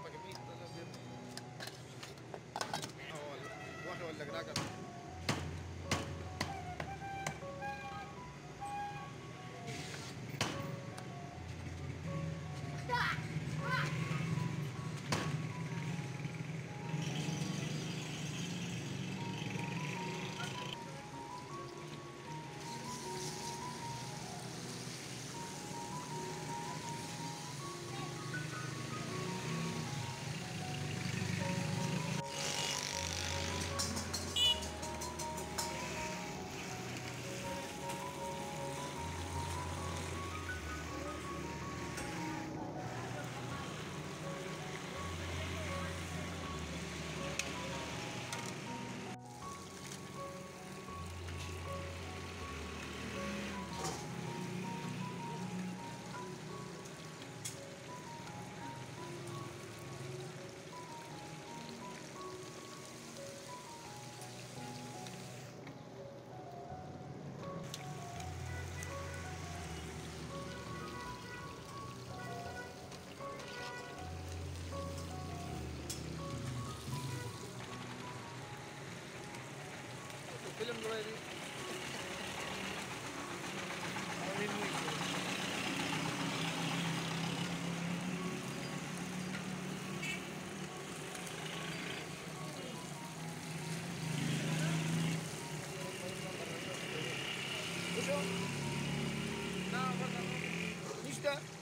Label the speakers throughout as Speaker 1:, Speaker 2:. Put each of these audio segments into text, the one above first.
Speaker 1: para que
Speaker 2: Film burayı değil.
Speaker 1: İşte.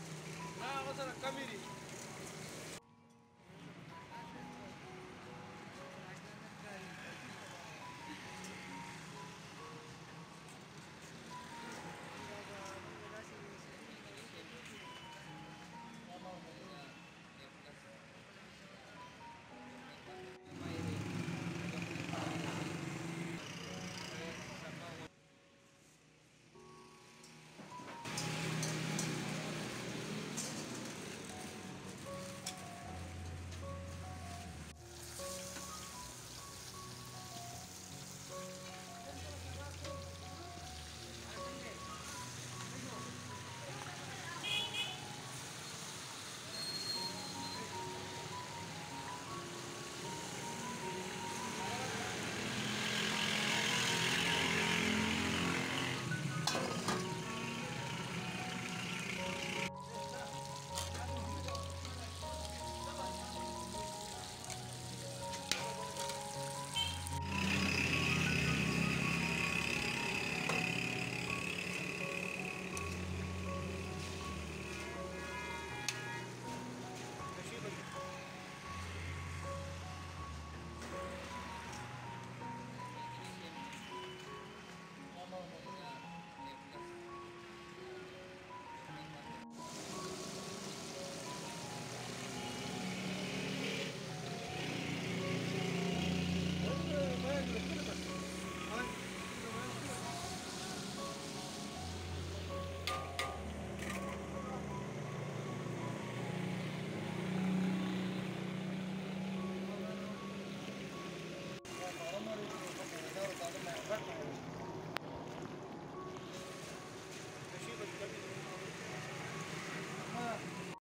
Speaker 2: 나오는